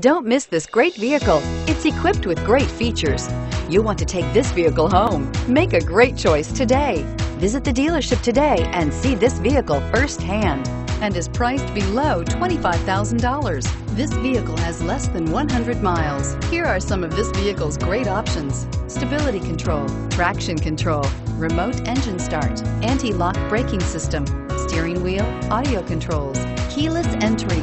Don't miss this great vehicle. It's equipped with great features. You'll want to take this vehicle home. Make a great choice today. Visit the dealership today and see this vehicle firsthand and is priced below $25,000. This vehicle has less than 100 miles. Here are some of this vehicle's great options. Stability control, traction control, remote engine start, anti-lock braking system, steering wheel, audio controls, keyless entry,